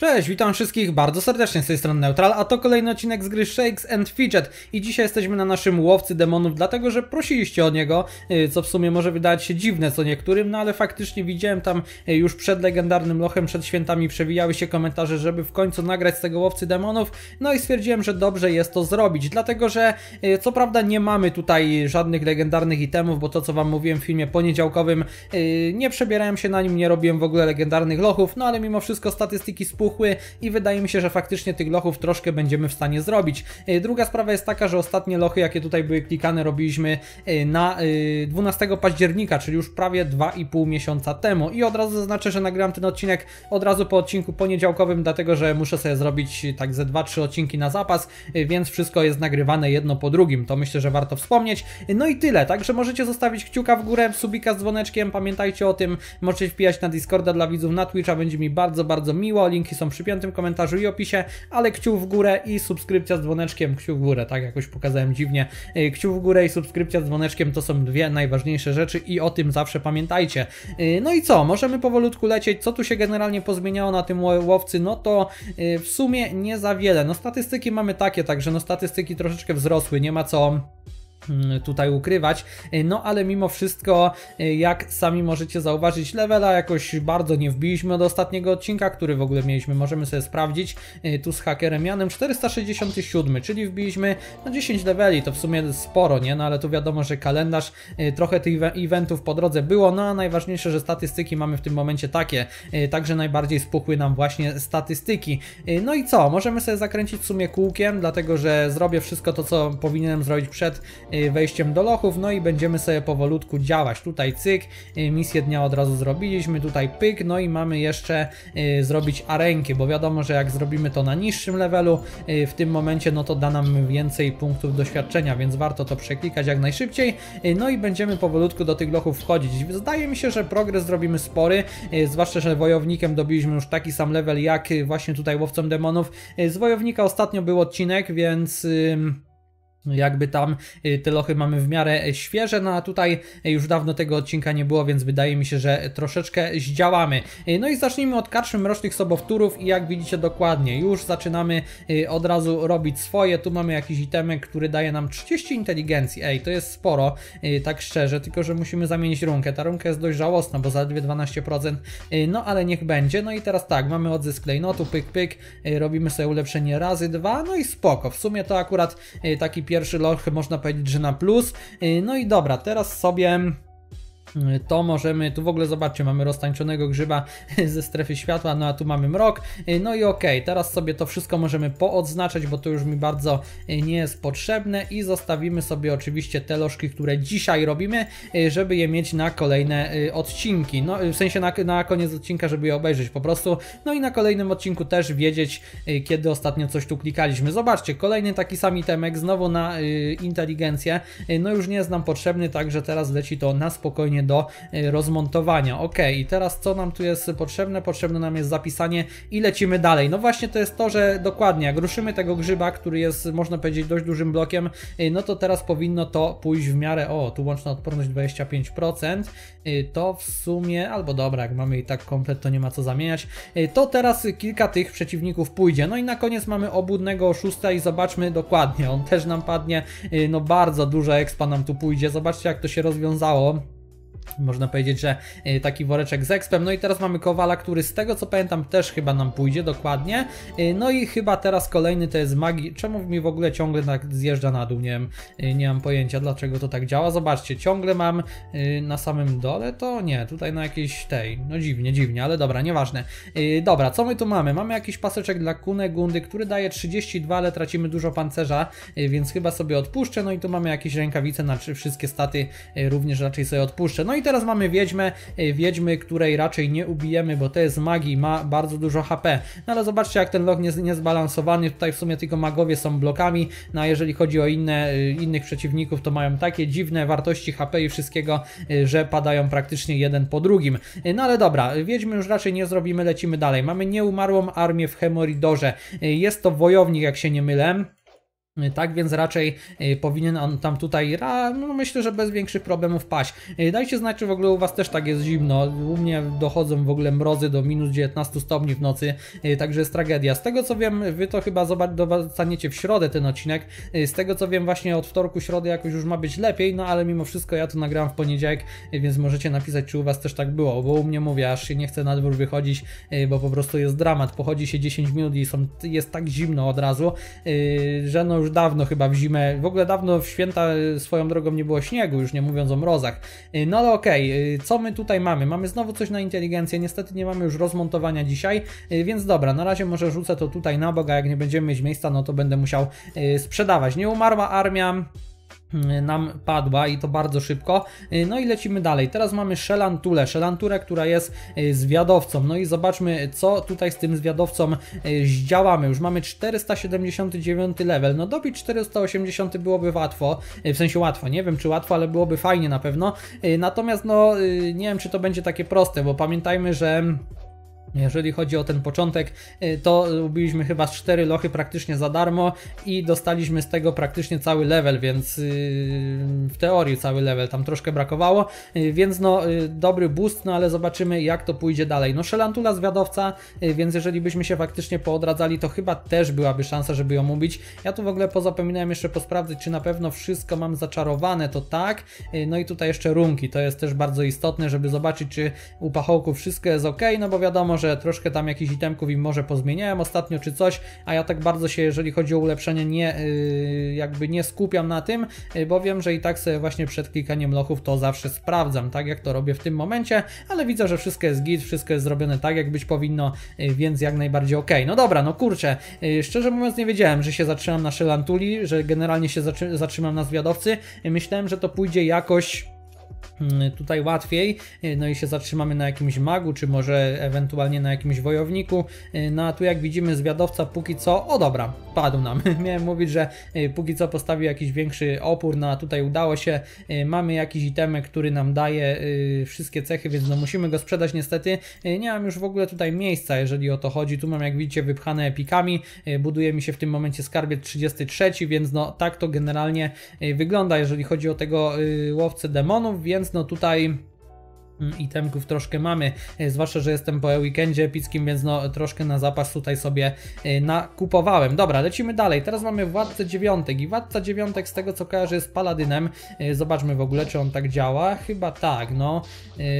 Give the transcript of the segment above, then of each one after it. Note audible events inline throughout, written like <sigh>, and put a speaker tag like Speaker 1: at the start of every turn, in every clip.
Speaker 1: Cześć, witam wszystkich bardzo serdecznie z tej strony Neutral, a to kolejny odcinek z gry Shakes and Fidget. I dzisiaj jesteśmy na naszym łowcy demonów, dlatego że prosiliście o niego, y, co w sumie może wydać się dziwne co niektórym, no ale faktycznie widziałem tam y, już przed legendarnym lochem, przed świętami przewijały się komentarze, żeby w końcu nagrać z tego łowcy demonów, no i stwierdziłem, że dobrze jest to zrobić, dlatego że y, co prawda nie mamy tutaj żadnych legendarnych itemów, bo to co wam mówiłem w filmie poniedziałkowym, nie przebierałem się na nim, nie robiłem w ogóle legendarnych lochów, no ale mimo wszystko statystyki spół i wydaje mi się, że faktycznie tych lochów troszkę będziemy w stanie zrobić. E, druga sprawa jest taka, że ostatnie lochy, jakie tutaj były klikane, robiliśmy e, na 12 e, października, czyli już prawie 2,5 miesiąca temu. I od razu zaznaczę, że nagrałem ten odcinek od razu po odcinku poniedziałkowym, dlatego że muszę sobie zrobić tak ze 2-3 odcinki na zapas, więc wszystko jest nagrywane jedno po drugim. To myślę, że warto wspomnieć. No i tyle, także możecie zostawić kciuka w górę, subika z dzwoneczkiem, pamiętajcie o tym, możecie wpijać na Discorda dla widzów na Twitcha, będzie mi bardzo, bardzo miło, linki są przy piątym komentarzu i opisie, ale kciuk w górę i subskrypcja z dzwoneczkiem, kciuk w górę, tak jakoś pokazałem dziwnie, y, kciuk w górę i subskrypcja z dzwoneczkiem to są dwie najważniejsze rzeczy i o tym zawsze pamiętajcie. Y, no i co, możemy powolutku lecieć, co tu się generalnie pozmieniało na tym łowcy, no to y, w sumie nie za wiele, no statystyki mamy takie, także no statystyki troszeczkę wzrosły, nie ma co tutaj ukrywać. E, no ale mimo wszystko, e, jak sami możecie zauważyć, levela jakoś bardzo nie wbiliśmy od ostatniego odcinka, który w ogóle mieliśmy, możemy sobie sprawdzić, e, tu z hakerem Janem 467, czyli wbiliśmy no 10 leveli, to w sumie sporo, nie? No ale tu wiadomo, że kalendarz, trochę tych eventów po drodze było, no a najważniejsze, że statystyki mamy w tym momencie takie, także najbardziej spuchły nam właśnie statystyki. No i co? Możemy sobie zakręcić w sumie kółkiem, dlatego że zrobię wszystko to, co powinienem zrobić przed wejściem do lochów, no i będziemy sobie powolutku działać. Tutaj cyk, y, misję dnia od razu zrobiliśmy, tutaj pyk, no i mamy jeszcze y, zrobić arenki, bo wiadomo, że jak zrobimy to na niższym levelu, w tym momencie no to da nam więcej punktów doświadczenia, więc warto to przeklikać jak najszybciej, no i będziemy powolutku do tych lochów wchodzić. Zdaje mi się, że progres zrobimy spory, zwłaszcza, że wojownikiem dobiliśmy już taki sam level jak właśnie tutaj łowcą demonów. Z wojownika ostatnio był odcinek, więc jakby tam y, te lochy mamy w miarę świeże, no a tutaj już dawno tego odcinka nie było, więc wydaje mi się, że troszeczkę zdziałamy. Y, no i zacznijmy od karczmy mrocznych sobowtórów i jak widzicie dokładnie, już zaczynamy y, od razu robić swoje. Tu mamy jakiś itemek, który daje nam 30 inteligencji. Ej, to jest sporo, tak szczerze, tylko że musimy zamienić runkę. Ta runka jest dość żałosna, bo zaledwie 12%, no ale niech będzie. No i teraz tak, mamy odzysk klejnotu, pyk, pyk, robimy sobie ulepszenie razy dwa, no i spoko. W sumie to akurat taki pierwszy loch można powiedzieć, że na plus. Y, no i dobra, teraz sobie to możemy, tu w ogóle zobaczcie, mamy roztańczonego grzyba <laughs> ze strefy światła, no a tu mamy mrok, no i okay, teraz sobie to wszystko możemy poodznaczać, bo to już mi bardzo nie jest potrzebne i zostawimy sobie oczywiście te lożki, które dzisiaj robimy, żeby je mieć na kolejne y, odcinki, no w sensie na, na koniec odcinka, żeby je obejrzeć po prostu, no i na kolejnym odcinku też wiedzieć, kiedy ostatnio coś tu klikaliśmy. Zobaczcie, kolejny taki sam itemek, znowu na inteligencję, no już nie jest nam potrzebny, także teraz leci to na spokojnie do e, rozmontowania. Ok, i teraz co nam tu jest potrzebne? Potrzebne nam jest zapisanie i lecimy dalej. No właśnie to jest to, że dokładnie jak ruszymy tego grzyba, który jest można powiedzieć dość dużym blokiem, e, no to teraz powinno to pójść w miarę, o tu łączna odporność 25%, e, to w sumie, albo dobra, jak mamy i tak komplet, to nie ma co zamieniać, to teraz kilka tych przeciwników pójdzie. No i na koniec mamy obudnego oszusta i zobaczmy dokładnie, on też nam padnie, no bardzo dużo expa nam tu pójdzie, zobaczcie jak to się rozwiązało. Można powiedzieć, że e, taki woreczek z expem. No i teraz mamy Kowala, który z tego co pamiętam też chyba nam pójdzie dokładnie. E, no i chyba teraz kolejny to jest magii. Czemu mi w ogóle ciągle tak zjeżdża na dół? Nie wiem, e, nie mam pojęcia dlaczego to tak działa. Zobaczcie, ciągle mam na samym dole to nie, tutaj na jakiejś tej. No dziwnie, dziwnie, ale dobra, nieważne. Dobra, co my tu mamy? Mamy jakiś paseczek dla Kunegundy, który daje 32, ale tracimy dużo pancerza, więc chyba sobie odpuszczę. No i tu mamy jakieś rękawice na wszystkie staty, również raczej sobie odpuszczę. No i teraz mamy wiedźmę, e, wiedźmy, której raczej nie ubijemy, bo to jest magii, ma bardzo dużo HP. No ale zobaczcie jak ten log jest niezbalansowany, tutaj w sumie tylko magowie są blokami, no a jeżeli chodzi o inne, e, innych przeciwników, to mają takie dziwne wartości HP i wszystkiego, e, że padają praktycznie jeden po drugim. No ale dobra, wiedźmy już raczej nie zrobimy, lecimy dalej. Mamy nieumarłą armię w Hemoridorze. Jest to wojownik, jak się nie mylę. Tak więc raczej y, powinien on tam tutaj, no myślę, że bez większych problemów paść. Y, dajcie znać, czy w ogóle u Was też tak jest zimno. U mnie dochodzą w ogóle mrozy do minus 19 stopni w nocy, y, także jest tragedia. Z tego co wiem, Wy to chyba dostaniecie w środę ten odcinek. Z tego co wiem, właśnie od wtorku, środy jakoś już ma być lepiej, no ale mimo wszystko ja to nagrałem w poniedziałek, więc możecie napisać, czy u Was też tak było, bo u mnie mówię, aż się nie chcę na dwór wychodzić, bo po prostu jest dramat. Pochodzi się 10 minut i są, jest tak zimno od razu, że no już już dawno chyba w zimę, w ogóle dawno w święta y, swoją drogą nie było śniegu, już nie mówiąc o mrozach. Y, no ale okej, okay, co my tutaj mamy? Mamy znowu coś na inteligencję, niestety nie mamy już rozmontowania dzisiaj, y, więc dobra, na razie może rzucę to tutaj na boga, jak nie będziemy mieć miejsca, no to będę musiał sprzedawać. Nie umarła armia, nam padła i to bardzo szybko. Y, no i lecimy dalej. Teraz mamy Szelantulę, Szelanturę, która jest y, zwiadowcą. No i zobaczmy, co tutaj z tym zwiadowcą zdziałamy. Już mamy 479 level. No dobić 480 byłoby łatwo, w sensie łatwo, nie wiem czy łatwo, ale byłoby fajnie na pewno. Natomiast no nie wiem czy to będzie takie proste, bo pamiętajmy, że jeżeli chodzi o ten początek, y, to ubiliśmy chyba 4 lochy praktycznie za darmo i dostaliśmy z tego praktycznie cały level, więc y, w teorii cały level, tam troszkę brakowało, y, więc no dobry boost, no ale zobaczymy jak to pójdzie dalej. No Szelantula zwiadowca, więc jeżeli byśmy się faktycznie poodradzali, to chyba też byłaby szansa, żeby ją ubić. Ja tu w ogóle pozapominałem jeszcze posprawdzić, czy na pewno wszystko mam zaczarowane, to tak. No i tutaj jeszcze runki, to jest też bardzo istotne, żeby zobaczyć, czy u pachołków wszystko jest ok, no bo wiadomo, że troszkę tam jakichś itemków im może pozmieniałem ostatnio czy coś, a ja tak bardzo się, jeżeli chodzi o ulepszenie, nie, yy, jakby nie skupiam na tym, yy, bo wiem, że i tak sobie właśnie przed klikaniem lochów to zawsze sprawdzam, tak jak to robię w tym momencie, ale widzę, że wszystko jest git, wszystko jest zrobione tak, jak być powinno, yy, więc jak najbardziej ok. No dobra, no kurczę, szczerze mówiąc nie wiedziałem, że się zatrzymam na Szelantuli, że generalnie się zatrzymam na zwiadowcy, myślałem, że to pójdzie jakoś tutaj łatwiej, y, no i się zatrzymamy na jakimś magu, czy może ewentualnie na jakimś wojowniku. Y, no a tu jak widzimy zwiadowca póki co, o dobra, padł nam. <laughs> Miałem mówić, że y, póki co postawił jakiś większy opór, no a tutaj udało się. Mamy jakiś itemek, który nam daje wszystkie cechy, więc no musimy go sprzedać niestety. Nie mam już w ogóle tutaj miejsca, jeżeli o to chodzi. Tu mam jak widzicie wypchane epikami, buduje mi się w tym momencie skarbiec 33, więc no tak to generalnie wygląda, jeżeli chodzi o tego łowcę demonów, więc no tutaj itemków troszkę mamy, e, zwłaszcza, że jestem po weekendzie epickim, więc no troszkę na zapas tutaj sobie e, nakupowałem. Dobra, lecimy dalej. Teraz mamy Władcę Dziewiątek i Władca Dziewiątek z tego co kojarzy jest Paladynem. E, zobaczmy w ogóle, czy on tak działa. Chyba tak, no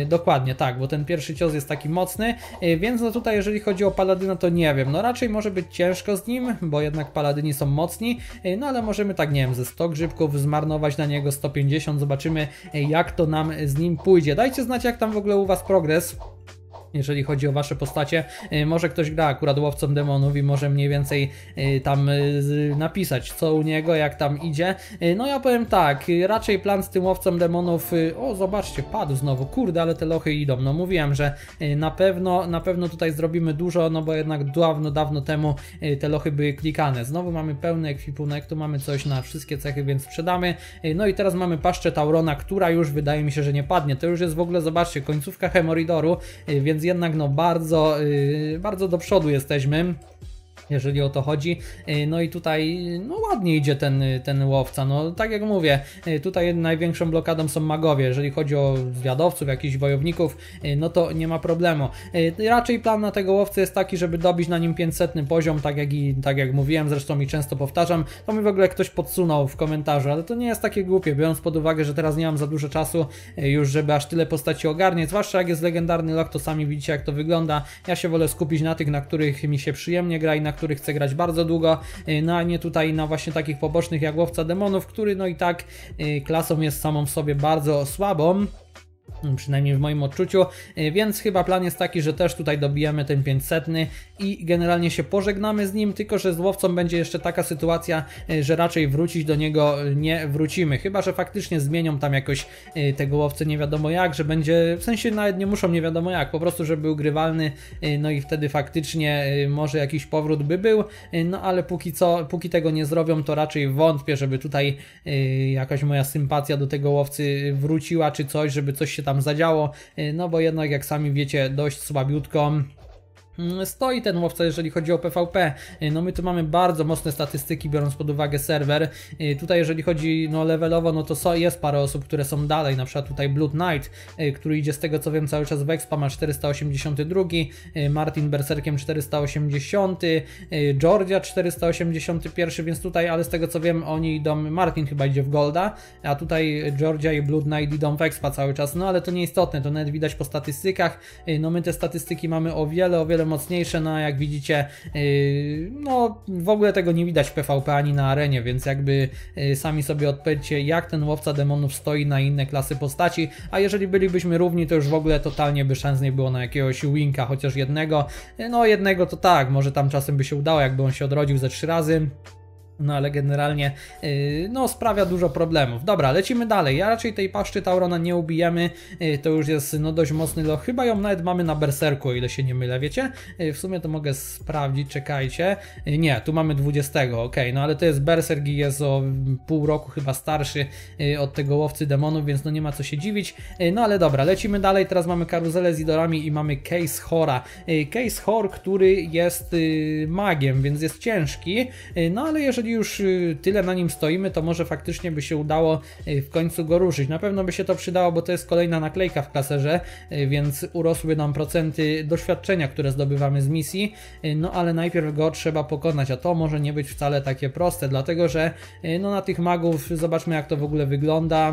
Speaker 1: dokładnie tak, bo ten pierwszy cios jest taki mocny, więc no tutaj jeżeli chodzi o Paladyna to nie wiem, no raczej może być ciężko z nim, bo jednak Paladyni są mocni, no ale możemy tak, nie wiem, ze 100 grzybków zmarnować na niego 150, zobaczymy jak to nam z nim pójdzie. Dajcie znać jak tam w ogóle u Was progres jeżeli chodzi o wasze postacie. Y, może ktoś gra akurat łowcą demonów i może mniej więcej y, tam y, napisać co u niego, jak tam idzie. No ja powiem tak, raczej plan z tym łowcą demonów, o zobaczcie, padł znowu, kurde, ale te lochy idą. No mówiłem, że na pewno, na pewno tutaj zrobimy dużo, no bo jednak dawno, dawno temu te lochy były klikane. Znowu mamy pełny ekwipunek, tu mamy coś na wszystkie cechy, więc sprzedamy. No i teraz mamy paszczę Taurona, która już wydaje mi się, że nie padnie. To już jest w ogóle, zobaczcie, końcówka Hemoridoru, więc jednak no bardzo, yy, bardzo do przodu jesteśmy jeżeli o to chodzi. Y, no i tutaj no ładnie idzie ten, ten łowca. No tak jak mówię, y, tutaj największą blokadą są magowie. Jeżeli chodzi o zwiadowców, jakichś wojowników, y, no to nie ma problemu. Raczej plan na tego łowcy jest taki, żeby dobić na nim 500 poziom, tak jak, i, tak jak mówiłem, zresztą i często powtarzam. To mi w ogóle ktoś podsunął w komentarzu, ale to nie jest takie głupie, biorąc pod uwagę, że teraz nie mam za dużo czasu już, żeby aż tyle postaci ogarnieć. Zwłaszcza jak jest legendarny lok, to sami widzicie jak to wygląda. Ja się wolę skupić na tych, na których mi się przyjemnie gra i na który chcę grać bardzo długo, y, no a nie tutaj na właśnie takich pobocznych jak Łowca Demonów, który no i tak y, klasą jest samą w sobie bardzo słabą przynajmniej w moim odczuciu, y, więc chyba plan jest taki, że też tutaj dobijemy ten 500 i generalnie się pożegnamy z nim, tylko że z łowcą będzie jeszcze taka sytuacja, y, że raczej wrócić do niego nie wrócimy, chyba że faktycznie zmienią tam jakoś y, tego łowcę nie wiadomo jak, że będzie, w sensie nawet nie muszą nie wiadomo jak, po prostu, żeby był grywalny, no i wtedy faktycznie może jakiś powrót by był, no ale póki co, póki tego nie zrobią, to raczej wątpię, żeby tutaj jakaś moja sympatia do tego łowcy wróciła, czy coś, żeby coś się tam zadziało, y, no bo jednak jak sami wiecie dość słabiutko stoi ten łowca, jeżeli chodzi o PvP. Y, no my tu mamy bardzo mocne statystyki, biorąc pod uwagę serwer. Y, tutaj jeżeli chodzi no levelowo, no to jest parę osób, które są dalej, na przykład tutaj Blood Knight, y, który idzie z tego co wiem cały czas w Expa, ma 482, Martin Berserkiem 480, Georgia 481, więc tutaj, ale z tego co wiem, oni idą, Martin chyba idzie w Golda, a tutaj Georgia i Blood Knight idą w Expa cały czas, no ale to nie istotne, to nawet widać po statystykach, no my te statystyki mamy o wiele, o wiele mocniejsze, no jak widzicie, yy, no w ogóle tego nie widać w PvP ani na arenie, więc jakby yy, sami sobie odpowiedzcie, jak ten łowca demonów stoi na inne klasy postaci, a jeżeli bylibyśmy równi, to już w ogóle totalnie by szans nie było na jakiegoś winka, chociaż jednego, no jednego to tak, może tam czasem by się udało, jakby on się odrodził ze trzy razy, no ale generalnie yy, no sprawia dużo problemów. Dobra, lecimy dalej. Ja raczej tej paszczy Taurona nie ubijemy. Yy, to już jest no dość mocny loch. Chyba ją nawet mamy na berserku, o ile się nie mylę, wiecie? Yy, w sumie to mogę sprawdzić, czekajcie. Yy, nie, tu mamy 20, ok, no ale to jest berserk i jest o pół roku chyba starszy yy, od tego łowcy demonów, więc no nie ma co się dziwić. Yy, no ale dobra, lecimy dalej. Teraz mamy karuzelę z idolami i mamy Case Hora. Case Hor, który jest magiem, więc jest ciężki. No ale jeżeli jeżeli już y, tyle na nim stoimy, to może faktycznie by się udało y, w końcu go ruszyć. Na pewno by się to przydało, bo to jest kolejna naklejka w klaserze, y, więc urosły nam procenty doświadczenia, które zdobywamy z misji, no ale najpierw go trzeba pokonać, a to może nie być wcale takie proste, dlatego że no na tych magów zobaczmy jak to w ogóle wygląda.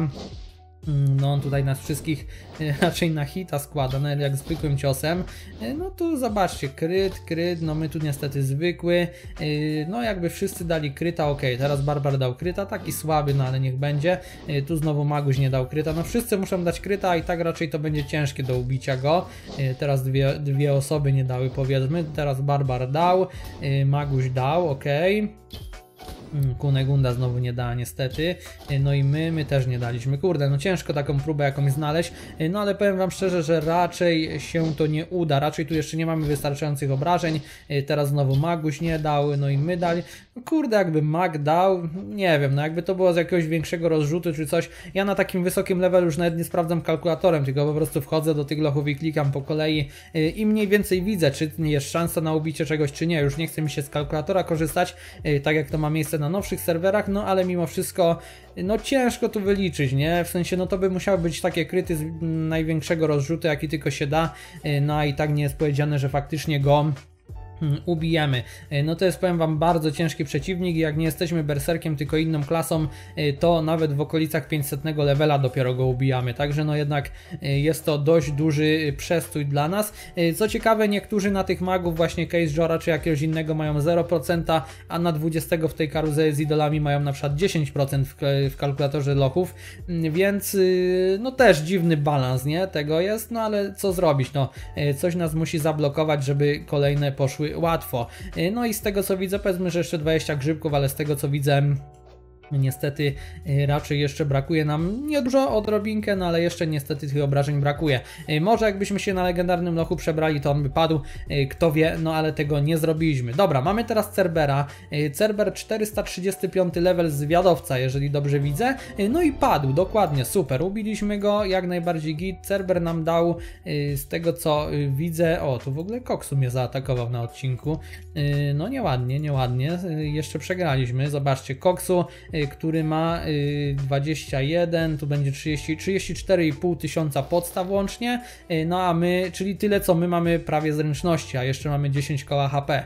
Speaker 1: Mm, no on tutaj nas wszystkich e, <laughs> raczej na hita składa, nawet jak zwykłym ciosem. E, no tu zobaczcie, kryt, kryt, no my tu niestety zwykły. E, no jakby wszyscy dali kryta, ok, teraz Barbar dał kryta, taki słaby, no ale niech będzie. Tu znowu Maguś nie dał kryta, no wszyscy muszą dać kryta, i tak raczej to będzie ciężkie do ubicia go. Teraz dwie, dwie osoby nie dały powiedzmy, teraz Barbar dał, Maguś dał, ok. Kunegunda znowu nie dała niestety. No i my, my też nie daliśmy. Kurde, no ciężko taką próbę jakąś znaleźć. No ale powiem wam szczerze, że raczej się to nie uda. Raczej tu jeszcze nie mamy wystarczających obrażeń. Teraz znowu Maguś nie dał, no i my dali. Kurde, jakby Mag dał, nie wiem, no jakby to było z jakiegoś większego rozrzutu czy coś. Ja na takim wysokim levelu już nawet nie sprawdzam kalkulatorem, tylko po prostu wchodzę do tych lochów i klikam po kolei i mniej więcej widzę, czy jest szansa na ubicie czegoś, czy nie. Już nie chce mi się z kalkulatora korzystać, tak jak to ma miejsce na nowszych serwerach, no ale mimo wszystko, no ciężko tu wyliczyć, nie? W sensie, no to by musiały być takie kryty z największego rozrzutu, jaki tylko się da, no a i tak nie jest powiedziane, że faktycznie go ubijemy. E, no to jest powiem wam bardzo ciężki przeciwnik jak nie jesteśmy berserkiem tylko inną klasą, e, to nawet w okolicach 500 levela dopiero go ubijamy. Także no jednak e, jest to dość duży przestój dla nas. Co ciekawe niektórzy na tych magów właśnie Case Jora czy jakiegoś innego mają 0%, a na 20 w tej karuzeli z idolami mają na przykład 10% w, kalkulatorze lochów, mm, więc no też dziwny balans, nie? Tego jest, no ale co zrobić, no coś nas musi zablokować, żeby kolejne poszły łatwo. Y, no i z tego co widzę, powiedzmy, że jeszcze 20 grzybków, ale z tego co widzę Niestety y, raczej jeszcze brakuje nam nie dużo odrobinkę, no ale jeszcze niestety tych obrażeń brakuje. Y, może jakbyśmy się na legendarnym lochu przebrali, to on by padł, y, kto wie, no ale tego nie zrobiliśmy. Dobra, mamy teraz Cerbera. Cerber 435 level zwiadowca, jeżeli dobrze widzę. No i padł, dokładnie, super. Ubiliśmy go, jak najbardziej git. Cerber nam dał, z tego co widzę, o, tu w ogóle Koksu mnie zaatakował na odcinku. No nieładnie, nieładnie. Jeszcze przegraliśmy, zobaczcie, Koksu który ma 21, y, tu będzie 30, 34,5 tysiąca podstaw łącznie, y, no a my, czyli tyle co my mamy prawie zręczności, a jeszcze mamy 10 koła HP.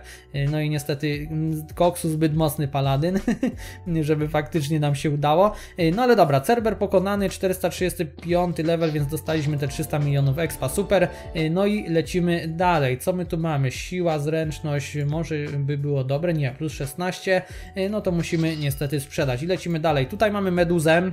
Speaker 1: No i niestety mm, koksu zbyt mocny paladyn, <laughs> żeby faktycznie nam się udało. No ale dobra, Cerber pokonany, 435 level, więc dostaliśmy te 300 milionów expa, super. No i lecimy dalej. Co my tu mamy? Siła, zręczność, może by było dobre, nie, plus 16, no to musimy niestety sprzedać i lecimy dalej. Tutaj mamy meduzę.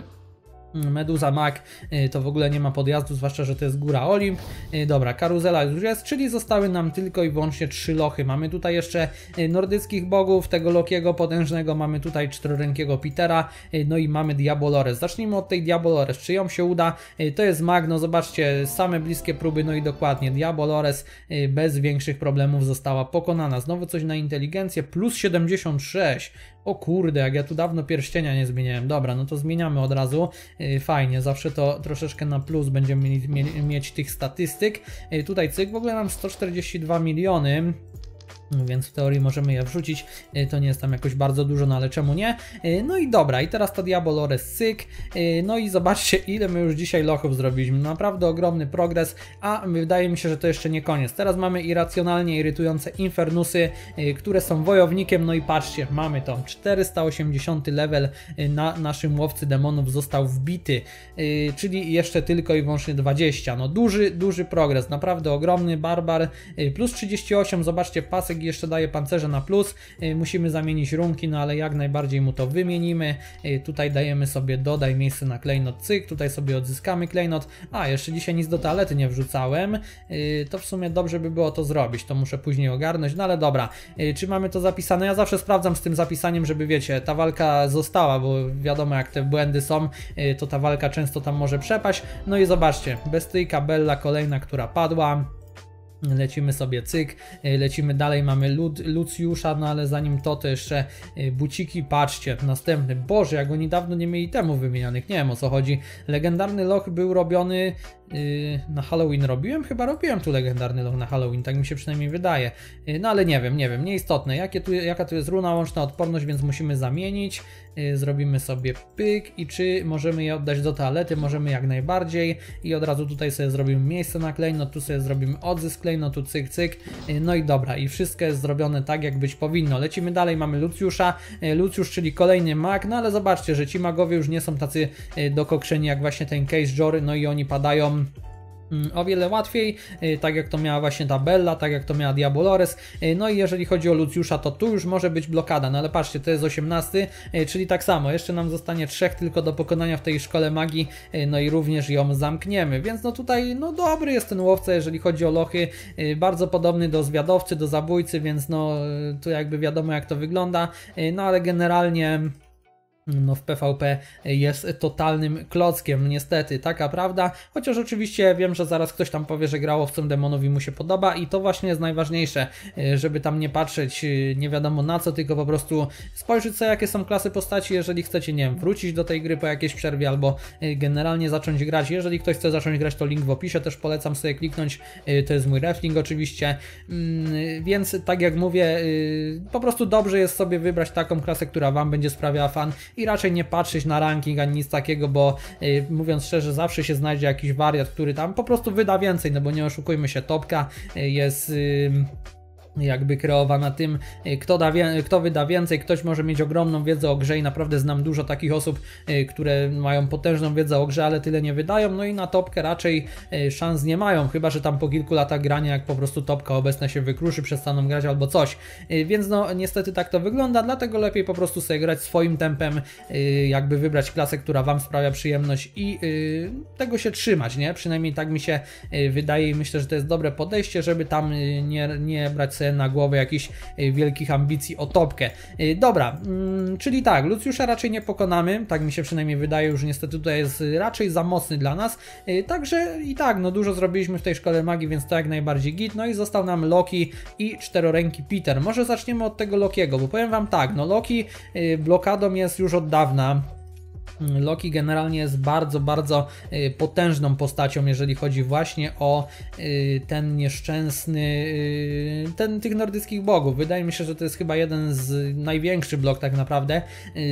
Speaker 1: Meduza Mac y, to w ogóle nie ma podjazdu, zwłaszcza, że to jest góra Olimp. Y, dobra, karuzela już jest, czyli zostały nam tylko i wyłącznie trzy lochy. Mamy tutaj jeszcze y, nordyckich bogów, tego Lokiego potężnego, mamy tutaj czterorękiego Petera, no i mamy Diabolores. Zacznijmy od tej Diabolores, czy ją się uda? To jest Magno, zobaczcie, same bliskie próby, no i dokładnie, Diabolores bez większych problemów została pokonana. Znowu coś na inteligencję, plus 76, O kurde, jak ja tu dawno pierścienia nie zmieniałem. Dobra, no to zmieniamy od razu. Yy, fajnie, zawsze to troszeczkę na plus będziemy mieć tych statystyk. Yy, tutaj cyk, w ogóle mam 142 miliony. Więc w teorii możemy je wrzucić, y, to nie jest tam jakoś bardzo dużo, no ale czemu nie? Y, no i dobra, i teraz ta Diabolores cyk, y, no i zobaczcie <laughs> ile my już dzisiaj lochów zrobiliśmy, naprawdę ogromny progres, a wydaje mi się, że to jeszcze nie koniec. Teraz mamy irracjonalnie irytujące Infernusy, które są wojownikiem, no i patrzcie, mamy to, 480 level na naszym łowcy demonów został wbity, czyli jeszcze tylko i wyłącznie 20, no duży, duży progres, naprawdę ogromny, barbar, plus 38, zobaczcie pasek jeszcze daje pancerze na plus. Y, musimy zamienić runki, no ale jak najbardziej mu to wymienimy. Y, tutaj dajemy sobie dodaj miejsce na klejnot cyk, tutaj sobie odzyskamy klejnot. A, jeszcze dzisiaj nic do toalety nie wrzucałem. Y, to w sumie dobrze by było to zrobić, to muszę później ogarnąć, no ale dobra. Czy mamy to zapisane? Ja zawsze sprawdzam z tym zapisaniem, żeby wiecie, ta walka została, bo wiadomo jak te błędy są, to ta walka często tam może przepaść. No i zobaczcie, bestyjka Bella kolejna, która padła. Lecimy sobie cyk, e, lecimy dalej, mamy Lud, Lucjusza, no ale zanim to, to jeszcze e, buciki, patrzcie, następny, Boże, jak oni dawno nie mieli temu wymienianych, nie wiem o co chodzi. Legendarny loch był robiony na Halloween robiłem? Chyba robiłem tu legendarny log na Halloween, tak mi się przynajmniej wydaje. Yy, no ale nie wiem, nie wiem, nieistotne. Jakie tu, jaka tu jest runa łączna odporność, więc musimy zamienić. Yy, zrobimy sobie pyk i czy możemy je oddać do toalety? Możemy jak najbardziej. I od razu tutaj sobie zrobimy miejsce na klejnot, tu sobie zrobimy odzysk tu cyk, cyk. No i dobra, i wszystko jest zrobione tak, jak być powinno. Lecimy dalej, mamy Lucjusza. Lucjusz, czyli kolejny mag, no ale zobaczcie, że ci magowie już nie są tacy dokokszeni jak właśnie ten Case Jory, no i oni padają Mm, o wiele łatwiej, y, tak jak to miała właśnie ta Bella, tak jak to miała Diabolores. Y, no i jeżeli chodzi o Lucjusza, to tu już może być blokada, no ale patrzcie, to jest 18, y, czyli tak samo, jeszcze nam zostanie trzech tylko do pokonania w tej szkole magii, no i również ją zamkniemy, więc no tutaj, no dobry jest ten łowca, jeżeli chodzi o lochy, bardzo podobny do zwiadowcy, do zabójcy, więc no tu jakby wiadomo jak to wygląda, no ale generalnie no w PvP jest totalnym klockiem, niestety, taka prawda, chociaż oczywiście wiem, że zaraz ktoś tam powie, że grałowcom demonowi mu się podoba i to właśnie jest najważniejsze, żeby tam nie patrzeć nie wiadomo na co, tylko po prostu spojrzeć sobie jakie są klasy postaci, jeżeli chcecie, nie wiem, wrócić do tej gry po jakiejś przerwie albo generalnie zacząć grać, jeżeli ktoś chce zacząć grać, to link w opisie, też polecam sobie kliknąć, to jest mój reflink oczywiście, mm, więc tak jak mówię, po prostu dobrze jest sobie wybrać taką klasę, która Wam będzie sprawiała fan i raczej nie patrzeć na ranking ani nic takiego, bo yy, mówiąc szczerze, zawsze się znajdzie jakiś wariat, który tam po prostu wyda więcej, no bo nie oszukujmy się, topka yy, jest... jakby kreowana tym, y, kto, da kto wyda więcej, ktoś może mieć ogromną wiedzę o grze i naprawdę znam dużo takich osób, y, które mają potężną wiedzę o grze, ale tyle nie wydają, no i na topkę raczej y, szans nie mają, chyba że tam po kilku latach grania, jak po prostu topka obecna się wykruszy, przestaną grać albo coś, więc no niestety tak to wygląda, dlatego lepiej po prostu sobie grać swoim tempem, jakby wybrać klasę, która Wam sprawia przyjemność i tego się trzymać, nie? Przynajmniej tak mi się wydaje i myślę, że to jest dobre podejście, żeby tam nie, nie brać sobie na głowę jakichś y, wielkich ambicji o topkę. Y, dobra, mm, czyli tak, Lucjusza raczej nie pokonamy, tak mi się przynajmniej wydaje, już niestety tutaj jest raczej za mocny dla nas, y, także i tak, no dużo zrobiliśmy w tej szkole magii, więc to jak najbardziej git, no i został nam Loki i czteroręki Peter. Może zaczniemy od tego Lokiego, bo powiem wam tak, no Loki blokadą jest już od dawna, Loki generalnie jest bardzo, bardzo y, potężną postacią, jeżeli chodzi właśnie o y, ten nieszczęsny, y, ten tych nordyckich bogów. Wydaje mi się, że to jest chyba jeden z największych blok tak naprawdę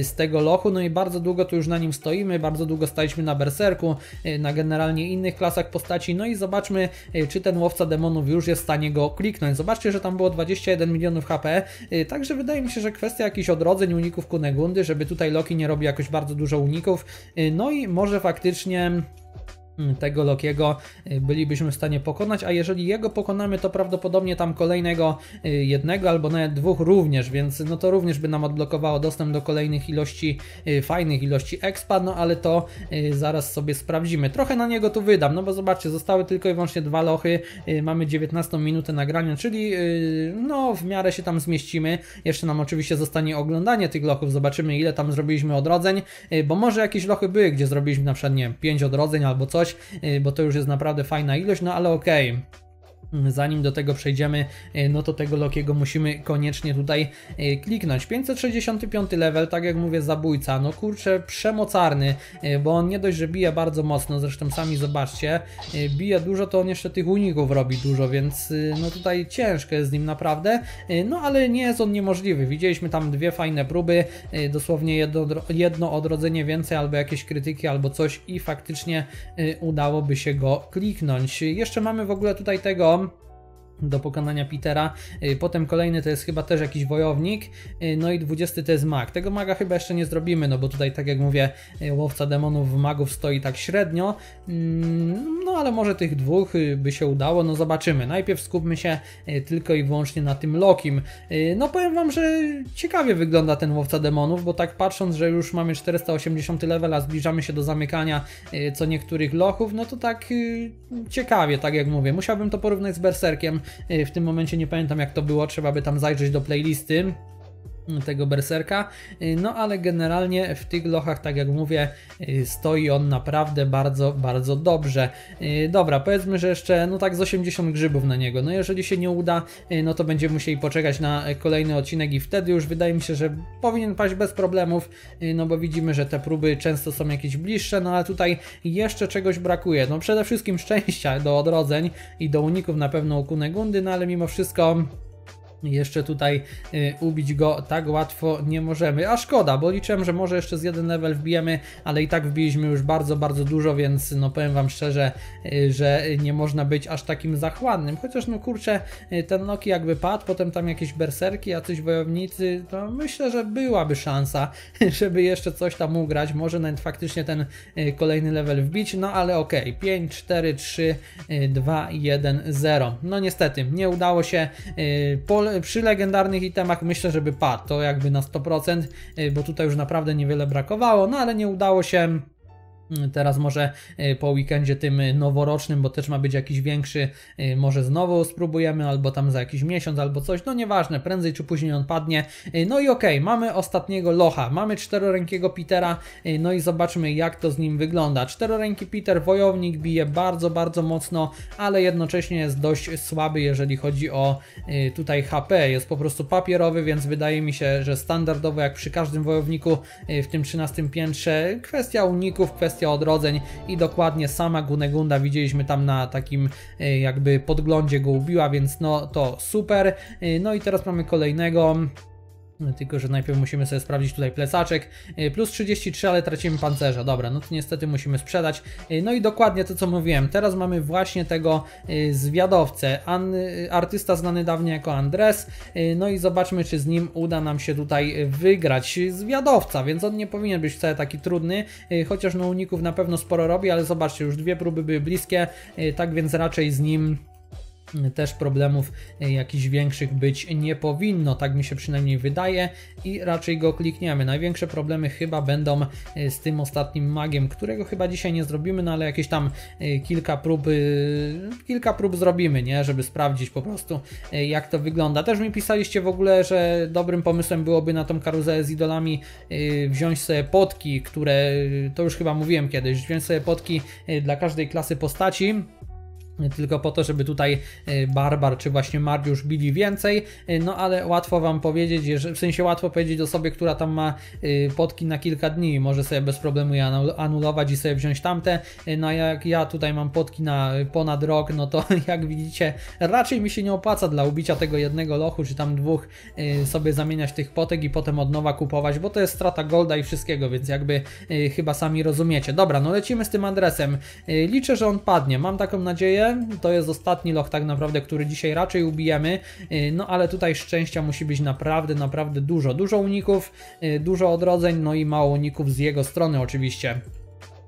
Speaker 1: z tego lochu, no i bardzo długo tu już na nim stoimy, bardzo długo staliśmy na berserku, na generalnie innych klasach postaci, no i zobaczmy, czy ten łowca demonów już jest w stanie go kliknąć. Zobaczcie, że tam było 21 milionów HP, także wydaje mi się, że kwestia jakichś odrodzeń uników Kunegundy, żeby tutaj Loki nie robi jakoś bardzo dużo uników, Y, no i może faktycznie tego Lokiego y, bylibyśmy w stanie pokonać, a jeżeli jego pokonamy, to prawdopodobnie tam kolejnego y, jednego albo nawet dwóch również, więc no to również by nam odblokowało dostęp do kolejnych ilości, y, fajnych ilości expa, no ale to zaraz sobie sprawdzimy. Trochę na niego tu wydam, no bo zobaczcie, zostały tylko i wyłącznie dwa lochy, mamy 19 minutę nagrania, czyli no w miarę się tam zmieścimy. Jeszcze nam oczywiście zostanie oglądanie tych lochów, zobaczymy ile tam zrobiliśmy odrodzeń, bo może jakieś lochy były, gdzie zrobiliśmy na przykład, nie wiem, 5 odrodzeń albo coś, y, bo to już jest naprawdę fajna ilość, no ale okej. Okay. Zanim do tego przejdziemy, e, no to tego Lokiego musimy koniecznie tutaj e, kliknąć. 565 level, tak jak mówię, zabójca, no kurczę, przemocarny, e, bo on nie dość, że bije bardzo mocno, zresztą sami zobaczcie, bije dużo, to on jeszcze tych uników robi dużo, więc no tutaj ciężko jest z nim naprawdę, no ale nie jest on niemożliwy. Widzieliśmy tam dwie fajne próby, dosłownie jedno, jedno odrodzenie więcej, albo jakieś krytyki, albo coś i faktycznie udałoby się go kliknąć. Jeszcze mamy w ogóle tutaj tego do pokonania Petera. Y, potem kolejny to jest chyba też jakiś wojownik. Y, no i 20 to jest mag. Tego maga chyba jeszcze nie zrobimy, no bo tutaj tak jak mówię, y, łowca demonów magów stoi tak średnio. Mm, no ale może tych dwóch by się udało, no zobaczymy. Najpierw skupmy się tylko i wyłącznie na tym Lokim. No powiem wam, że ciekawie wygląda ten łowca demonów, bo tak patrząc, że już mamy 480 level, a zbliżamy się do zamykania co niektórych lochów, no to tak ciekawie, tak jak mówię. Musiałbym to porównać z Berserkiem, w tym momencie nie pamiętam jak to było, trzeba by tam zajrzeć do playlisty tego berserka, y, no ale generalnie w tych lochach, tak jak mówię, y, stoi on naprawdę bardzo, bardzo dobrze. Dobra, powiedzmy, że jeszcze no tak z 80 grzybów na niego, no jeżeli się nie uda, no to będziemy musieli poczekać na kolejny odcinek i wtedy już wydaje mi się, że powinien paść bez problemów, no bo widzimy, że te próby często są jakieś bliższe, no ale tutaj jeszcze czegoś brakuje, no przede wszystkim szczęścia do odrodzeń i do uników na pewno u Kunegundy, no ale mimo wszystko jeszcze tutaj y, ubić go tak łatwo nie możemy. A szkoda, bo liczyłem, że może jeszcze z jeden level wbijemy, ale i tak wbiliśmy już bardzo, bardzo dużo, więc no powiem wam szczerze, y, że nie można być aż takim zachłannym. Chociaż no kurczę, y, ten Noki jakby padł, potem tam jakieś berserki, jacyś wojownicy, to myślę, że byłaby szansa, <laughs> żeby jeszcze coś tam ugrać. Może nawet faktycznie ten y, kolejny level wbić, no ale okej. Okay. 5, 4, 3, 2, 1, 0. No niestety, nie udało się. Pol przy legendarnych itemach myślę, żeby padł. To jakby na 100%, y, bo tutaj już naprawdę niewiele brakowało, no ale nie udało się Teraz może e, po weekendzie tym noworocznym, bo też ma być jakiś większy, e, może znowu spróbujemy, albo tam za jakiś miesiąc, albo coś, no nieważne, prędzej czy później on padnie. E, no i okej, okay, mamy ostatniego locha, mamy czterorękiego Petera, no i zobaczmy jak to z nim wygląda. Czteroręki Peter, wojownik, bije bardzo, bardzo mocno, ale jednocześnie jest dość słaby, jeżeli chodzi o tutaj HP, jest po prostu papierowy, więc wydaje mi się, że standardowo jak przy każdym wojowniku w tym 13 piętrze, kwestia uników, kwestia kwestia odrodzeń i dokładnie sama Gunegunda widzieliśmy tam na takim e, jakby podglądzie go ubiła, więc no to super. E, no i teraz mamy kolejnego tylko, że najpierw musimy sobie sprawdzić tutaj plecaczek. Y, plus 33, ale tracimy pancerza. Dobra, no to niestety musimy sprzedać. Y, no i dokładnie to, co mówiłem. Teraz mamy właśnie tego y, zwiadowcę. An, artysta znany dawniej jako Andres. No i zobaczmy, czy z nim uda nam się tutaj wygrać. Zwiadowca, więc on nie powinien być wcale taki trudny. Chociaż no uników na pewno sporo robi, ale zobaczcie, już dwie próby były bliskie. Tak więc raczej z nim też problemów e, jakichś większych być nie powinno, tak mi się przynajmniej wydaje i raczej go klikniemy. Największe problemy chyba będą e, z tym ostatnim magiem, którego chyba dzisiaj nie zrobimy, no ale jakieś tam e, kilka prób, kilka prób zrobimy, nie, żeby sprawdzić po prostu jak to wygląda. Też mi pisaliście w ogóle, że dobrym pomysłem byłoby na tą karuzelę z idolami wziąć sobie potki, które, to już chyba mówiłem kiedyś, wziąć sobie potki dla każdej klasy postaci, tylko po to, żeby tutaj e, Barbar czy właśnie Mariusz bili więcej, e, no ale łatwo Wam powiedzieć, w sensie łatwo powiedzieć osobie, która tam ma e, potki na kilka dni, może sobie bez problemu je anulować i sobie wziąć tamte, no jak ja tutaj mam potki na ponad rok, no to <laughs> jak widzicie, raczej mi się nie opłaca dla ubicia tego jednego lochu, czy tam dwóch sobie zamieniać tych potek i potem od nowa kupować, bo to jest strata golda i wszystkiego, więc jakby chyba sami rozumiecie. Dobra, no lecimy z tym adresem. Liczę, że on padnie, mam taką nadzieję, to jest ostatni loch tak naprawdę, który dzisiaj raczej ubijemy. Y, no ale tutaj szczęścia musi być naprawdę, naprawdę dużo. Dużo uników, y, dużo odrodzeń, no i mało uników z jego strony oczywiście.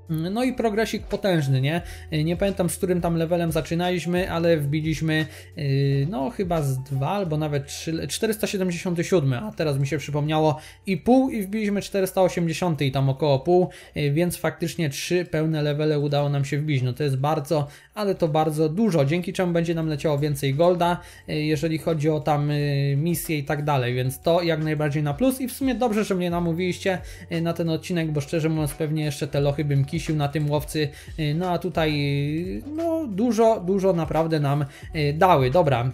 Speaker 1: No i progresik potężny, nie? Nie pamiętam z którym tam levelem zaczynaliśmy, ale wbiliśmy yy, no chyba z 2 albo nawet 3, 477, a teraz mi się przypomniało i pół i wbiliśmy 480 i tam około pół, yy, więc faktycznie 3 pełne levele udało nam się wbić. No to jest bardzo, ale to bardzo dużo, dzięki czemu będzie nam leciało więcej golda, yy, jeżeli chodzi o tam misje i tak dalej, więc to jak najbardziej na plus i w sumie dobrze, że mnie namówiliście na ten odcinek, bo szczerze mówiąc pewnie jeszcze te lochy bym wielki sił na tym łowcy, no a tutaj no dużo, dużo naprawdę nam dały. Dobra,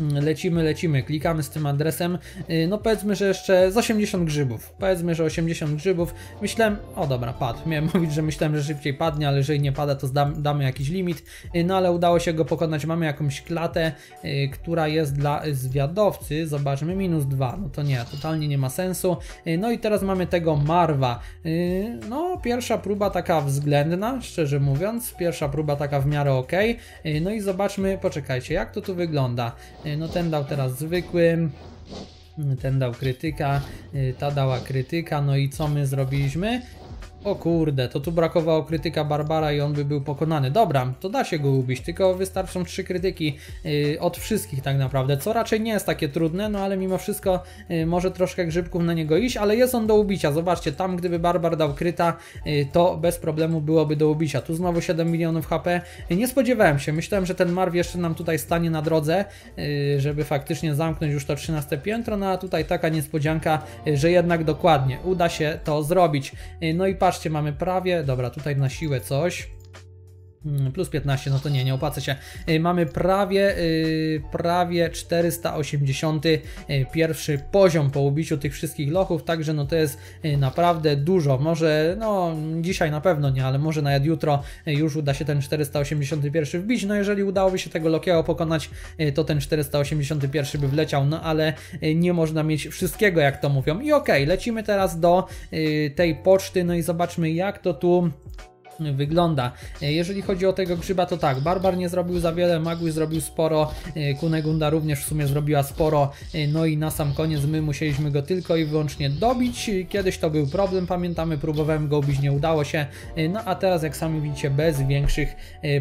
Speaker 1: Lecimy, lecimy, klikamy z tym adresem. Y, no powiedzmy, że jeszcze z 80 grzybów. Powiedzmy, że 80 grzybów. Myślałem, o dobra, padł. Miałem <laughs> mówić, że myślałem, że szybciej padnie, ale jeżeli nie pada, to damy jakiś limit. Y, no ale udało się go pokonać. Mamy jakąś klatę, y, która jest dla zwiadowcy. Zobaczmy, minus 2. No to nie, totalnie nie ma sensu. No i teraz mamy tego Marwa. No, pierwsza próba taka względna, szczerze mówiąc. Pierwsza próba taka w miarę ok. No i zobaczmy, poczekajcie, jak to tu wygląda. Y, no ten dał teraz zwykłym, ten dał krytyka, y, ta dała krytyka, no i co my zrobiliśmy? O kurde, to tu brakowało krytyka Barbara i on by był pokonany. Dobra, to da się go ubić, tylko wystarczą trzy krytyki yy, od wszystkich tak naprawdę, co raczej nie jest takie trudne, no ale mimo wszystko yy, może troszkę grzybków na niego iść, ale jest on do ubicia. Zobaczcie, tam gdyby Barbar dał kryta, yy, to bez problemu byłoby do ubicia. Tu znowu 7 milionów HP. nie spodziewałem się, myślałem, że ten Marv jeszcze nam tutaj stanie na drodze, y, żeby faktycznie zamknąć już to 13 piętro, no a tutaj taka niespodzianka, y, że jednak dokładnie uda się to zrobić. Y, no i patrzcie, mamy prawie, dobra, tutaj na siłę coś. Mm, plus 15, no to nie, nie opłaca się. Y, mamy prawie, y, prawie 481 y, poziom po ubiciu tych wszystkich lochów, także no to jest naprawdę dużo. Może, no dzisiaj na pewno nie, ale może nawet jutro już uda się ten 481 wbić. No jeżeli udałoby się tego Lokiego pokonać, to ten 481 by wleciał, no ale nie można mieć wszystkiego, jak to mówią. I okej, okay, lecimy teraz do tej poczty, no i zobaczmy jak to tu wygląda. Jeżeli chodzi o tego grzyba, to tak, Barbar nie zrobił za wiele, Magui zrobił sporo, e, Kunegunda również w sumie zrobiła sporo, e, no i na sam koniec my musieliśmy go tylko i wyłącznie dobić. Kiedyś to był problem, pamiętamy, próbowałem go ubić, nie udało się, e, no a teraz jak sami widzicie, bez większych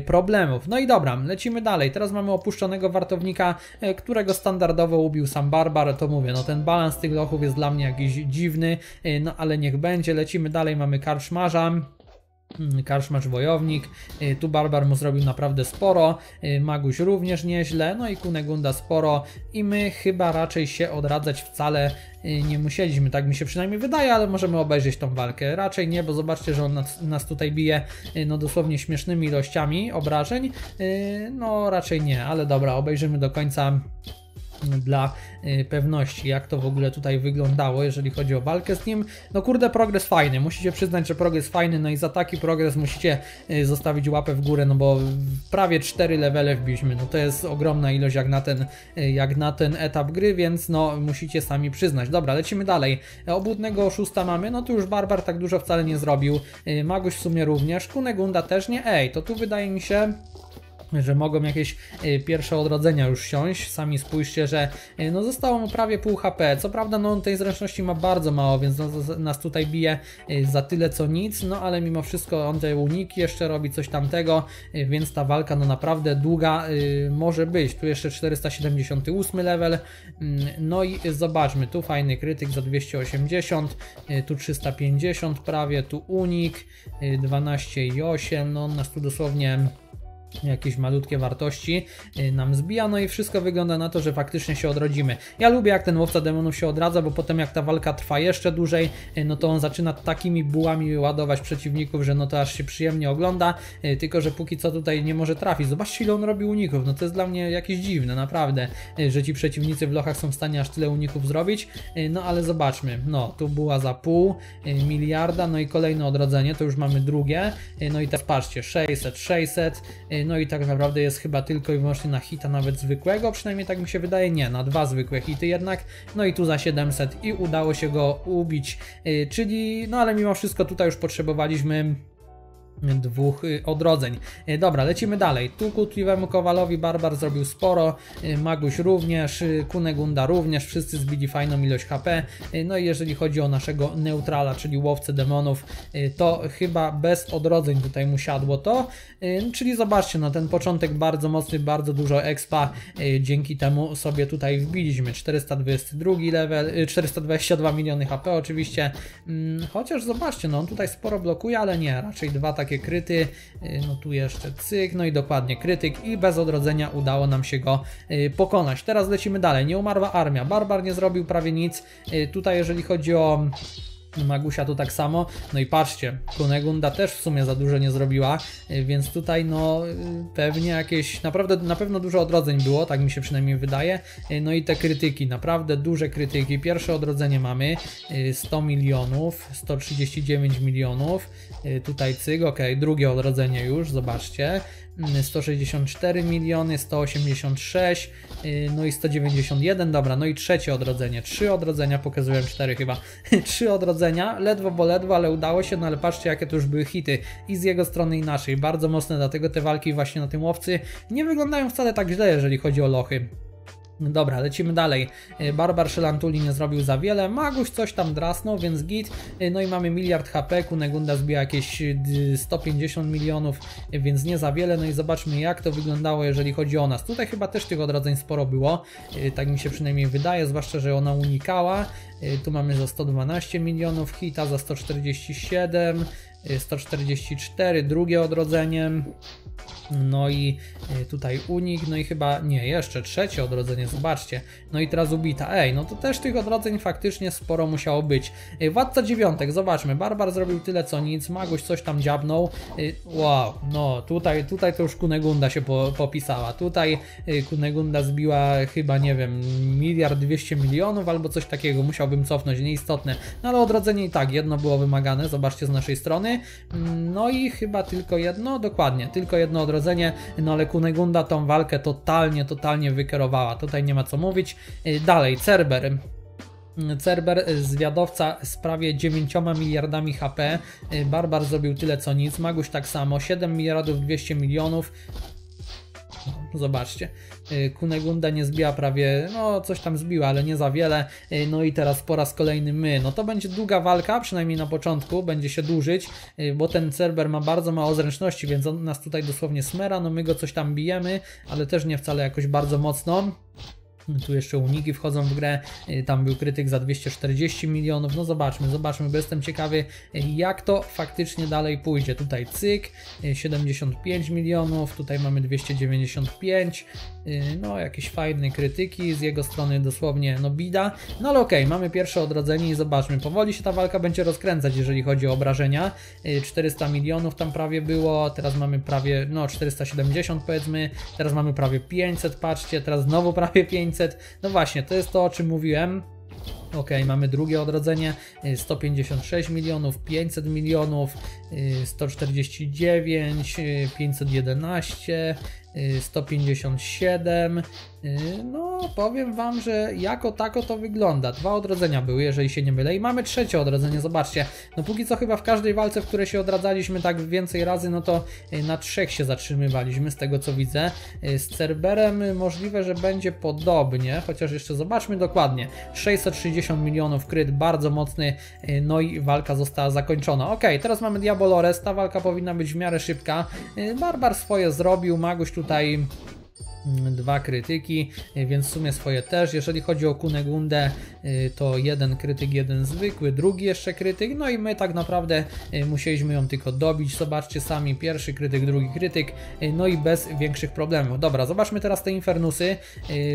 Speaker 1: problemów. No i dobra, lecimy dalej. Teraz mamy opuszczonego wartownika, którego standardowo ubił sam Barbar, to mówię, no ten balans tych lochów jest dla mnie jakiś dziwny, no ale niech będzie, lecimy dalej, mamy karczmarza, Karszmarz Wojownik, y, tu Barbar mu zrobił naprawdę sporo, y, Maguś również nieźle, no i Kunegunda sporo. I my chyba raczej się odradzać wcale y, nie musieliśmy, tak mi się przynajmniej wydaje, ale możemy obejrzeć tą walkę. Raczej nie, bo zobaczcie, że on nas, nas tutaj bije no dosłownie śmiesznymi ilościami obrażeń, no raczej nie, ale dobra, obejrzymy do końca dla y, pewności, jak to w ogóle tutaj wyglądało, jeżeli chodzi o walkę z nim. No kurde, progres fajny, musicie przyznać, że progres fajny, no i za taki progres musicie y, zostawić łapę w górę, no bo prawie 4 levele wbiliśmy, no to jest ogromna ilość jak na ten, y, jak na ten etap gry, więc no musicie sami przyznać. Dobra, lecimy dalej. Obłudnego oszusta mamy, no tu już Barbar tak dużo wcale nie zrobił, Maguś w sumie również, Kunegunda też nie, ej, to tu wydaje mi się że mogą jakieś y, pierwsze odrodzenia już siąść. Sami spójrzcie, że y, no zostało mu prawie pół HP. Co prawda no on tej zręczności ma bardzo mało, więc no, nas tutaj bije y, za tyle co nic, no ale mimo wszystko on te uniki jeszcze robi coś tamtego, więc ta walka no naprawdę długa może być. Tu jeszcze 478 level. Mm, no i zobaczmy, tu fajny krytyk za 280, tu 350 prawie, tu unik 12,8, no on nas tu dosłownie jakieś malutkie wartości y, nam zbija, no i wszystko wygląda na to, że faktycznie się odrodzimy. Ja lubię jak ten łowca demonów się odradza, bo potem jak ta walka trwa jeszcze dłużej, y, no to on zaczyna takimi bułami ładować przeciwników, że no to aż się przyjemnie ogląda, y, tylko że póki co tutaj nie może trafić. Zobaczcie ile on robi uników, no to jest dla mnie jakieś dziwne, naprawdę, że ci przeciwnicy w lochach są w stanie aż tyle uników zrobić, no ale zobaczmy, no tu była za pół miliarda, no i kolejne odrodzenie, to już mamy drugie, no i teraz patrzcie, 600, 600, no i tak naprawdę jest chyba tylko i wyłącznie na hita nawet zwykłego, przynajmniej tak mi się wydaje, nie, na dwa zwykłe hity jednak, no i tu za 700 i udało się go ubić, y, czyli, no ale mimo wszystko tutaj już potrzebowaliśmy dwóch y, odrodzeń. Y, dobra, lecimy dalej. Tu kutliwemu Kowalowi Barbar zrobił sporo, y, Maguś również, Kunegunda również, wszyscy zbili fajną ilość HP. No i jeżeli chodzi o naszego neutrala, czyli łowcę demonów, to chyba bez odrodzeń tutaj mu siadło to. Czyli zobaczcie, no ten początek bardzo mocny, bardzo dużo expa, dzięki temu sobie tutaj wbiliśmy. 422 level, 422 miliony HP oczywiście, mm, chociaż zobaczcie, no on tutaj sporo blokuje, ale nie, raczej dwa takie takie kryty, y, no tu jeszcze cyk, no i dokładnie krytyk i bez odrodzenia udało nam się go y, pokonać. Teraz lecimy dalej, nie umarła armia, Barbar nie zrobił prawie nic, y, tutaj jeżeli chodzi o Magusia to tak samo. No i patrzcie, Kunegunda też w sumie za dużo nie zrobiła, y, więc tutaj no y, pewnie jakieś, naprawdę na pewno dużo odrodzeń było, tak mi się przynajmniej wydaje. Y, No i te krytyki, naprawdę duże krytyki. Pierwsze odrodzenie mamy 100 milionów, 139 milionów. Tutaj cyk, ok, drugie odrodzenie już, zobaczcie. 164 miliony, 186, no i 191, dobra, no i trzecie odrodzenie, trzy odrodzenia, pokazuję cztery chyba, <laughs> trzy odrodzenia, ledwo bo ledwo, ale udało się, no ale patrzcie jakie to już były hity. I z jego strony i naszej, bardzo mocne, dlatego te walki właśnie na tym łowcy nie wyglądają wcale tak źle, jeżeli chodzi o lochy. Dobra, lecimy dalej. Y, Barbar Szelantuli nie zrobił za wiele, Maguś coś tam drasnął, więc git. Y, No i mamy miliard HP, Kunegunda zbija jakieś y, 150 milionów, y, więc nie za wiele. No i zobaczmy jak to wyglądało, jeżeli chodzi o nas. Tutaj chyba też tych odrodzeń sporo było, tak mi się przynajmniej wydaje, zwłaszcza, że ona unikała. Tu mamy za 112 milionów, hita za 147, y, 144, drugie odrodzenie. No i y, tutaj unik, no i chyba, nie, jeszcze trzecie odrodzenie, zobaczcie. No i teraz ubita, ej, no to też tych odrodzeń faktycznie sporo musiało być. Y, Władca dziewiątek, zobaczmy, Barbar zrobił tyle co nic, Maguś coś tam dziabnął. Y, Wow, no tutaj, tutaj to już Kunegunda się po, popisała. Tutaj y, Kunegunda zbiła chyba, nie wiem, miliard dwieście milionów albo coś takiego, musiałbym cofnąć, nieistotne. No ale odrodzenie i tak, jedno było wymagane, zobaczcie z naszej strony. No i chyba tylko jedno, dokładnie, tylko jedno odrodzenie, no ale Kunegunda tą walkę totalnie, totalnie wykierowała. Tutaj nie ma co mówić. Y, Dalej, Cerber. Cerber, y, zwiadowca z prawie 9 miliardami HP. Y, Barbar zrobił tyle co nic. Maguś tak samo, 7 miliardów 200 milionów. <laughs> Zobaczcie, Y, Kunegunda nie zbiła prawie, no coś tam zbiła, ale nie za wiele. Y, No i teraz po raz kolejny my. No to będzie długa walka, przynajmniej na początku, będzie się dłużyć, y, bo ten Cerber ma bardzo mało zręczności, więc on nas tutaj dosłownie smera. No my go coś tam bijemy, ale też nie wcale jakoś bardzo mocno. Tu jeszcze uniki wchodzą w grę. Y, Tam był krytyk za 240 milionów. No zobaczmy, zobaczmy, bo jestem ciekawy, y, jak to faktycznie dalej pójdzie. Tutaj cyk, y, 75 milionów, tutaj mamy 295. y, No, jakieś fajne krytyki z jego strony, dosłownie, no bida. No ale okej, mamy pierwsze odrodzenie i zobaczmy. Powoli się ta walka będzie rozkręcać, jeżeli chodzi o obrażenia. Y, 400 milionów tam prawie było, teraz mamy prawie, no 470 powiedzmy, teraz mamy prawie 500, patrzcie, teraz znowu prawie 500. No właśnie, to jest to, o czym mówiłem. Ok, mamy drugie odrodzenie, y, 156 milionów, 500 milionów, y, 149, y, 511, y, 157. y, No, powiem Wam, że jako tako to wygląda. Dwa odrodzenia były, jeżeli się nie mylę. I mamy trzecie odrodzenie, zobaczcie. No póki co chyba w każdej walce, w której się odradzaliśmy tak więcej razy, no to y, na trzech się zatrzymywaliśmy, z tego co widzę. Y, Z Cerberem możliwe, że będzie podobnie, chociaż jeszcze zobaczmy dokładnie. 660 milionów kryt, bardzo mocny, y, no i walka została zakończona. Ok, teraz mamy Diabolores, ta walka powinna być w miarę szybka. Y, Barbar swoje zrobił, Maguś tutaj mm, dwa krytyki, y, więc w sumie swoje też. Jeżeli chodzi o Kunegundę, y, to jeden krytyk, jeden zwykły, drugi jeszcze krytyk, no i my tak naprawdę musieliśmy ją tylko dobić. Zobaczcie sami, pierwszy krytyk, drugi krytyk, no i bez większych problemów. Dobra, zobaczmy teraz te Infernusy.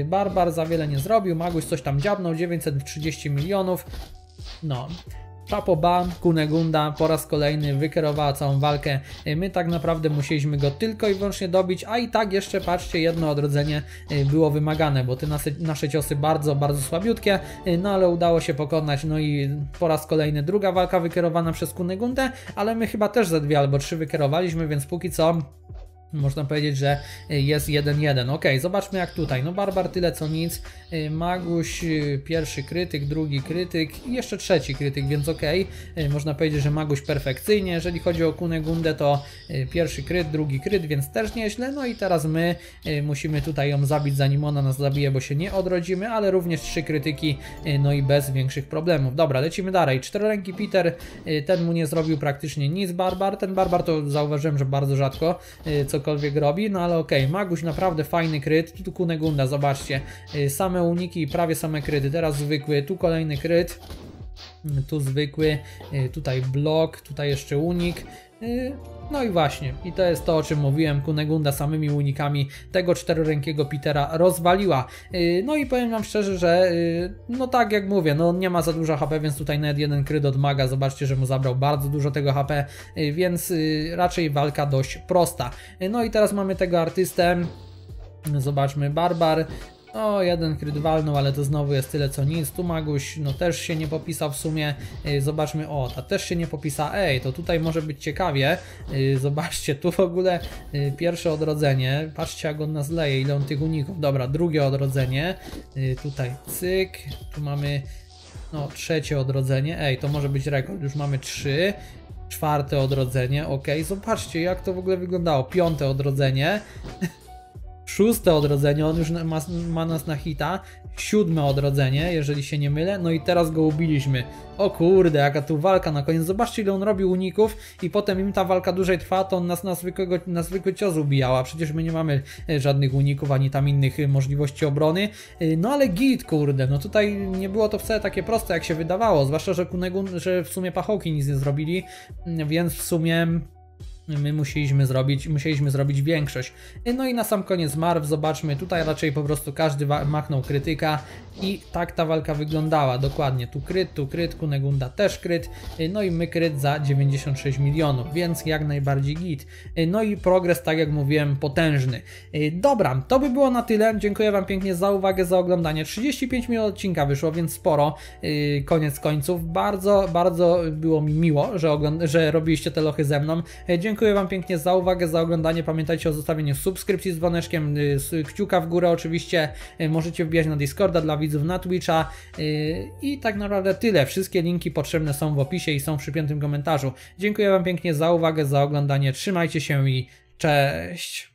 Speaker 1: Barbar za wiele nie zrobił, Maguś coś tam dziabnął, 930 milionów. No, Chapo Kunegunda po raz kolejny wykierowała całą walkę. Y, My tak naprawdę musieliśmy go tylko i wyłącznie dobić, a i tak jeszcze patrzcie, jedno odrodzenie y, było wymagane, bo te nasze, ciosy bardzo, bardzo słabiutkie, y, no ale udało się pokonać. No i po raz kolejny druga walka wykierowana przez Kunegundę, ale my chyba też ze dwie albo trzy wykierowaliśmy, więc póki co można powiedzieć, że jest 1-1. Ok, zobaczmy jak tutaj. No Barbar tyle co nic. Y, Maguś y, pierwszy krytyk, drugi krytyk i jeszcze trzeci krytyk, więc ok. Można powiedzieć, że Maguś perfekcyjnie. Jeżeli chodzi o Kunegundę, to y, pierwszy kryt, drugi kryt, więc też nieźle. No i teraz my musimy tutaj ją zabić, zanim ona nas zabije, bo się nie odrodzimy, ale również trzy krytyki, no i bez większych problemów. Dobra, lecimy dalej. Czteroręki Peter, ten mu nie zrobił praktycznie nic. Barbar, ten Barbar to zauważyłem, że bardzo rzadko y, cokolwiek robi, no ale okej, Maguś naprawdę fajny kryt, tu Kunegunda, zobaczcie, y, same uniki i prawie same kryty, teraz zwykły, tu kolejny kryt, y, tu zwykły, y, tutaj blok, tutaj jeszcze unik, y, No i właśnie, i to jest to, o czym mówiłem, Kunegunda samymi unikami tego czterorękiego Petera rozwaliła. Yy, no i powiem wam szczerze, że yy, no tak jak mówię, no nie ma za dużo HP, więc tutaj nawet jeden kryt od maga, zobaczcie, że mu zabrał bardzo dużo tego HP, yy, więc raczej walka dość prosta. No i teraz mamy tego artystę, Zobaczmy, Barbar. O, jeden kryt walnął, ale to znowu jest tyle co nic. Tu Maguś, no też się nie popisał w sumie. Zobaczmy, o, ta też się nie popisa. Ej, to tutaj może być ciekawie. Zobaczcie, tu w ogóle pierwsze odrodzenie. Patrzcie jak on nas leje, ile on tych uników. Dobra, drugie odrodzenie. Tutaj cyk. Tu mamy, no, trzecie odrodzenie. Ej, to może być rekord. Już mamy trzy. Czwarte odrodzenie, ok. Zobaczcie jak to w ogóle wyglądało. Piąte odrodzenie. <laughs> Szóste odrodzenie, on już ma, ma nas na hita. Siódme odrodzenie, jeżeli się nie mylę. No i teraz go ubiliśmy. O kurde, jaka tu walka na koniec. Zobaczcie, ile on robi uników i potem im ta walka dłużej trwa, to on nas na, zwykłego, na zwykły cios ubijała. Przecież my nie mamy e, żadnych uników, ani tam innych e, możliwości obrony. E, No ale git, kurde, no tutaj nie było to wcale takie proste, jak się wydawało. Zwłaszcza, że Kunegun, że w sumie pachołki nic nie zrobili, więc w sumie my musieliśmy zrobić, musieliśmy zrobić większość. No i na sam koniec Marv, zobaczmy, tutaj raczej po prostu każdy machnął krytyka i tak ta walka wyglądała, dokładnie, tu kryt, tu kryt, Kunegunda też kryt, no i my kryt za 96 milionów, więc jak najbardziej git. No i progres, tak jak mówiłem, potężny. Dobra, to by było na tyle, dziękuję Wam pięknie za uwagę, za oglądanie, 35 minut odcinka wyszło, więc sporo, koniec końców, bardzo, bardzo było mi miło, że, że robiliście te lochy ze mną, Dziękuję Wam pięknie za uwagę, za oglądanie. Pamiętajcie o zostawieniu subskrypcji z dzwoneczkiem, kciuka w górę oczywiście. Możecie wbijać na Discorda dla widzów na Twitcha. I tak naprawdę tyle. Wszystkie linki potrzebne są w opisie i są w przypiętym komentarzu. Dziękuję Wam pięknie za uwagę, za oglądanie. Trzymajcie się i cześć!